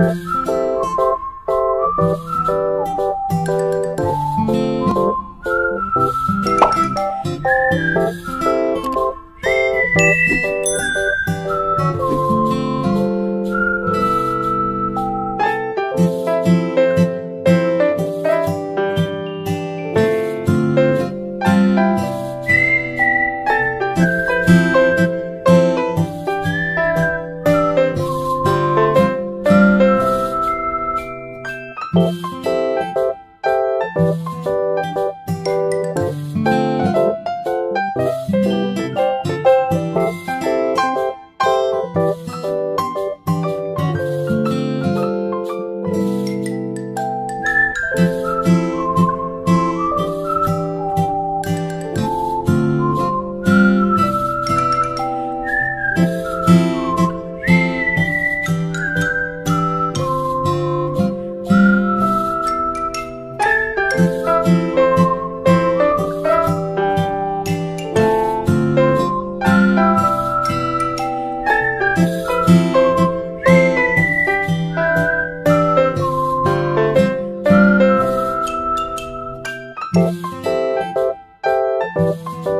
Thank Música